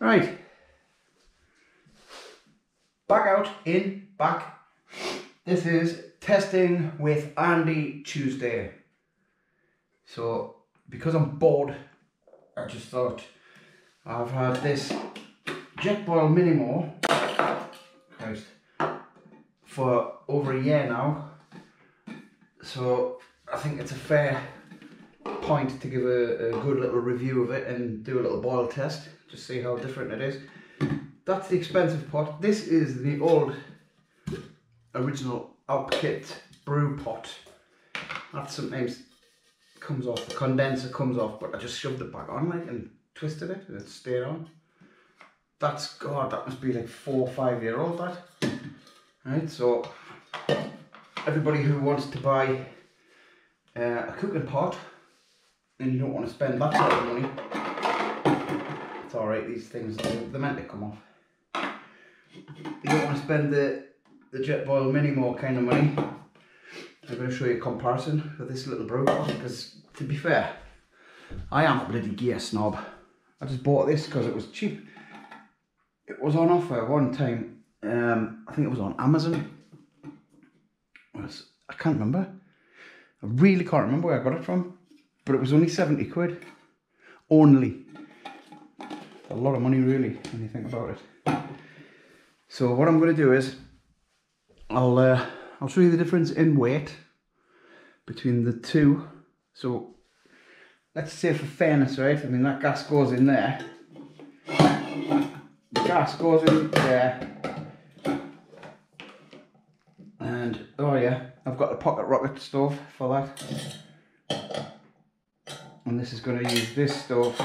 Right. Back out, in, back. This is testing with Andy Tuesday. So, because I'm bored, I just thought I've had this Jet Boil Minimo Christ, for over a year now. So, I think it's a fair point to give a, a good little review of it and do a little boil test, just see how different it is. That's the expensive pot. This is the old original Alpkit brew pot. That sometimes comes off, the condenser comes off, but I just shoved it back on like and twisted it and it stayed on. That's, God, that must be like four or five year old that. Right, so everybody who wants to buy uh, a cooking pot and you don't want to spend that sort of money, these things, they're meant to come off. You don't want to spend the, the Jetboil more kind of money. I'm going to show you a comparison for this little brew because to be fair, I am a bloody gear snob. I just bought this because it was cheap. It was on offer one time, um, I think it was on Amazon. Was, I can't remember. I really can't remember where I got it from but it was only 70 quid. Only. A lot of money really, when you think about it. So what I'm going to do is, I'll, uh, I'll show you the difference in weight between the two. So let's say for fairness, right? I mean, that gas goes in there. The gas goes in there. And, oh yeah, I've got the pocket rocket stove for that and this is going to use this stove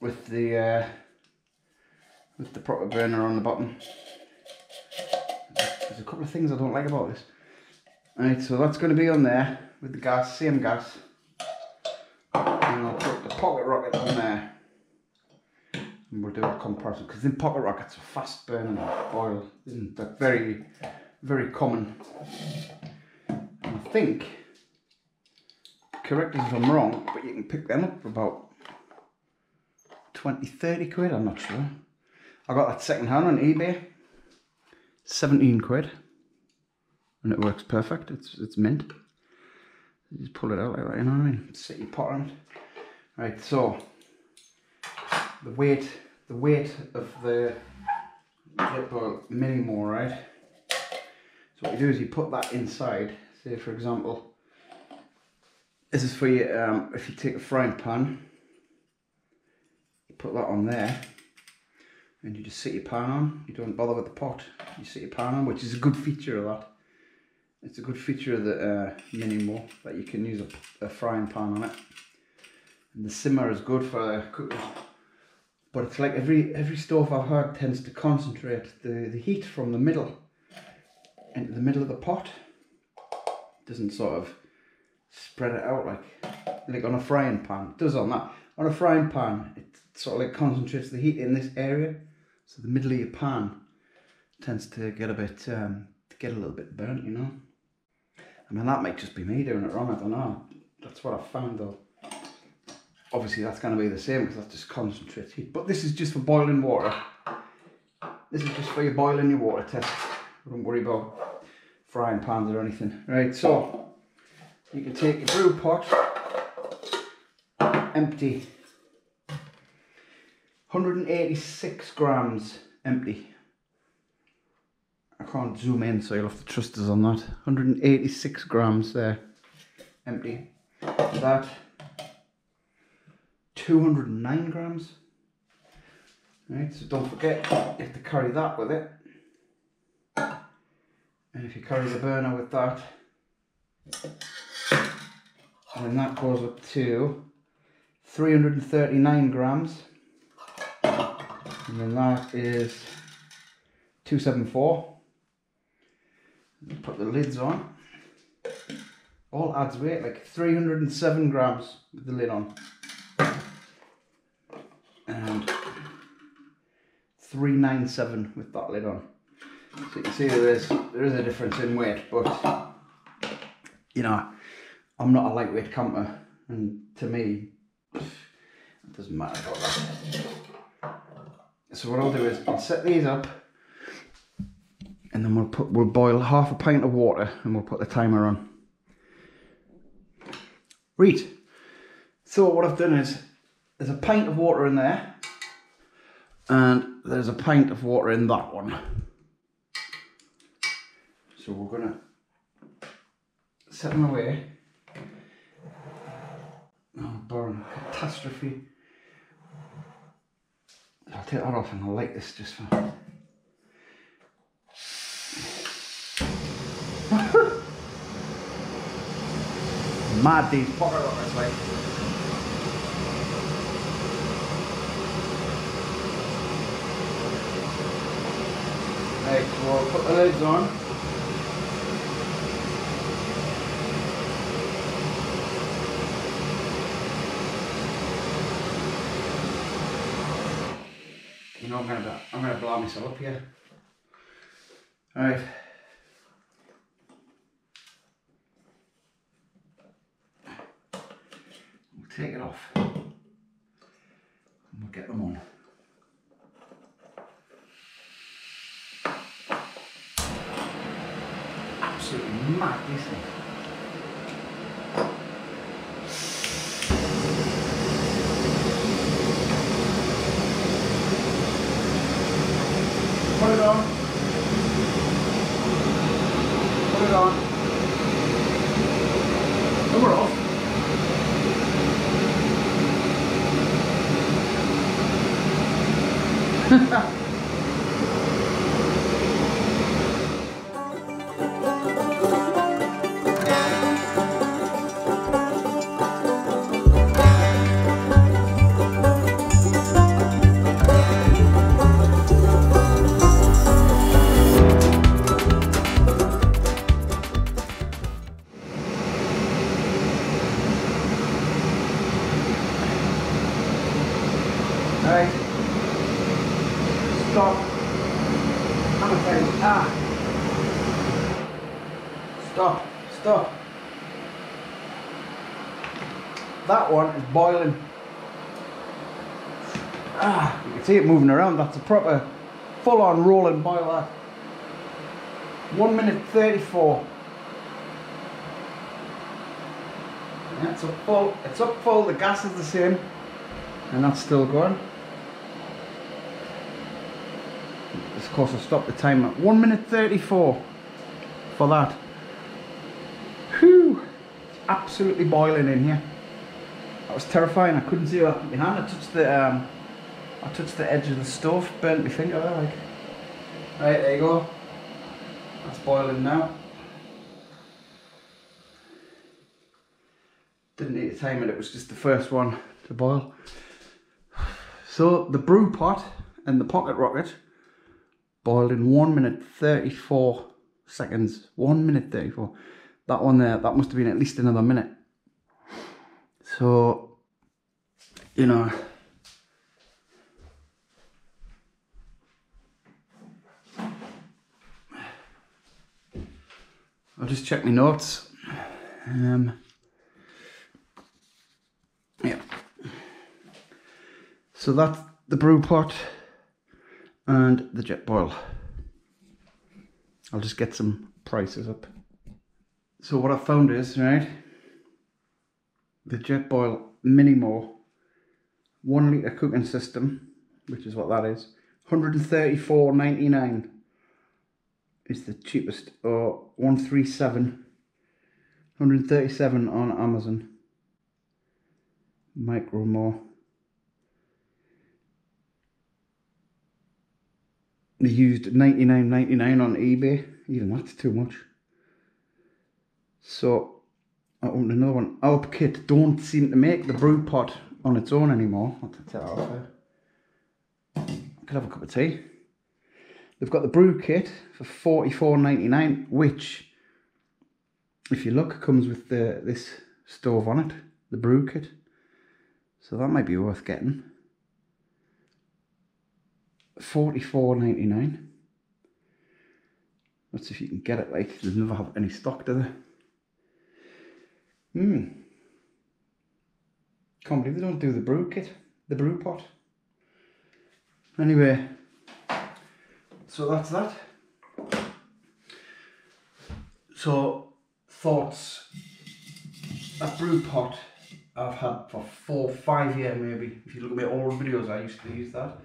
with the uh, with the proper burner on the bottom. There's a couple of things I don't like about this. Alright, so that's going to be on there with the gas, same gas. And I'll put the pocket rocket on there. And we'll do a comparison because then pocket rockets are fast burning oil, isn't that very, very common. And I think correct if I'm wrong, but you can pick them up for about 20, 30 quid, I'm not sure. I got that second hand on eBay, 17 quid, and it works perfect, it's, it's mint. You just pull it out like that, you know what I mean? Set your pot on. Right, so, the weight, the weight of the Minimo right? So what you do is you put that inside, say for example, this is for you, um, if you take a frying pan, put that on there, and you just sit your pan on. You don't bother with the pot. You sit your pan on, which is a good feature of that. It's a good feature of the uh, Minimo, that you can use a, a, frying pan on it. And the simmer is good for cooking. But it's like every every stove I've heard tends to concentrate the, the heat from the middle into the middle of the pot. It doesn't sort of spread it out like like on a frying pan. It does on that. On a frying pan, it sort of like concentrates the heat in this area. So the middle of your pan tends to get a bit, um, get a little bit burnt, you know. I mean, that might just be me doing it wrong, I don't know. That's what I've found though. Obviously that's going to be the same because that's just concentrates heat. But this is just for boiling water. This is just for your boiling your water test. Don't worry about frying pans or anything. Right, so you can take your brew pot, empty, 186 grams empty. I can't zoom in so you'll have to trust us on that. 186 grams there, empty. That, 209 grams. Right, so don't forget, you have to carry that with it. And if you carry the burner with that, and that goes up to 339 grams and then that is 274 put the lids on. All adds weight like 307 grams with the lid on. And 397 with that lid on. So you can see there is there is a difference in weight but you know I'm not a lightweight camper, and to me, it Doesn't matter about that. So what I'll do is I'll set these up and then we'll put we'll boil half a pint of water and we'll put the timer on. Read. So what I've done is there's a pint of water in there and there's a pint of water in that one. So we're gonna set them away. Oh, burn, catastrophe. I'll take that off and I'll light this just for. Mad these pocket rockets like. Right, so we'll put the lids on. You know I'm gonna I'm gonna blow myself up here. Alright. We'll take it off. And we'll get them on. Absolutely mad, this thing. Put it on. Put it on. And we're That one is boiling. Ah, you can see it moving around. That's a proper full on rolling boiler. 1 minute 34. Yeah, it's up full. It's up full. The gas is the same. And that's still going. Of course, I stopped the timer. 1 minute 34 for that. Whew! It's absolutely boiling in here. Was terrifying. I couldn't see what my hand. I touched the um, I touched the edge of the stove, burnt my finger there. Like, right there you go. That's boiling now. Didn't need to time it. It was just the first one to boil. So the brew pot and the pocket rocket boiled in 1 minute 34 seconds. 1 minute 34. That one there, that must have been at least another minute. So, you know. I'll just check my notes. Um, yeah. So that's the brew pot and the Jetboil. I'll just get some prices up. So what I found is, right, the Jetboil Minimo 1 litre cooking system, which is what that is, 134.99 is the cheapest, or 137 137 on Amazon. MicroMo. They used 99.99 on eBay. Even that's too much. So I opened another one. Alpkit don't seem to make the brew pot on its own anymore. I'll take that off. Could have a cup of tea. They've got the BruKit for forty four ninety nine, which, if you look, comes with the this stove on it, the BruKit. So that might be worth getting. Forty four ninety nine. Let's see if you can get it. Like they never have any stock, do they? Hmm. Can't believe they don't do the BruKit. the brew pot. Anyway, so that's that. So, thoughts. A brew pot I've had for four, five years maybe. If you look at my old videos, I used to use that.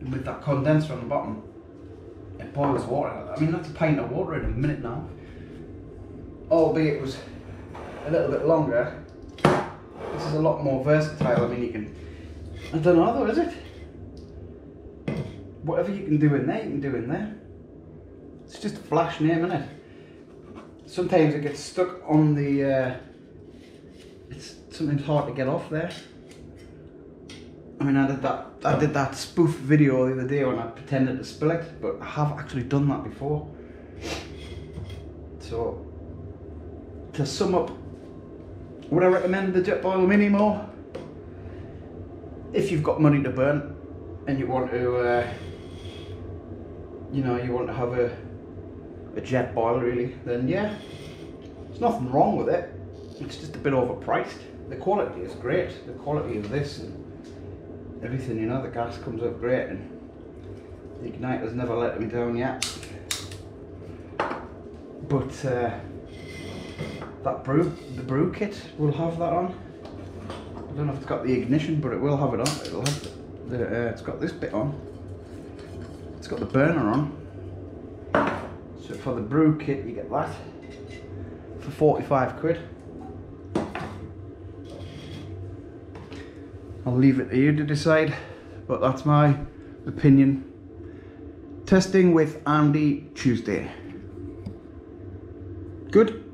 And with that condenser on the bottom, it boils water. I mean, that's a pint of water in a minute now. Albeit it was a little bit longer. Is a lot more versatile. I mean, you can. I don't know though, is it? Whatever you can do in there, you can do in there. It's just a flash name, isn't it? Sometimes it gets stuck on the. Uh, it's sometimes hard to get off there. I mean, I did that. I did that spoof video the other day when I pretended to spill it, but I have actually done that before. So, to sum up, would I recommend the Jetboil Minimo? If you've got money to burn and you want to, uh, you know, you want to have a a Jetboil really, then yeah, there's nothing wrong with it. It's just a bit overpriced. The quality is great. The quality of this and everything, you know, the gas comes up great and the igniter's never let me down yet. But uh, that brew, the BruKit will have that on. I don't know if it's got the ignition, but it will have it on. It'll have the, uh, it's got this bit on. It's got the burner on. So for the BruKit, you get that for 45 quid. I'll leave it to you to decide, but that's my opinion. Testing with Andy Tuesday. Good?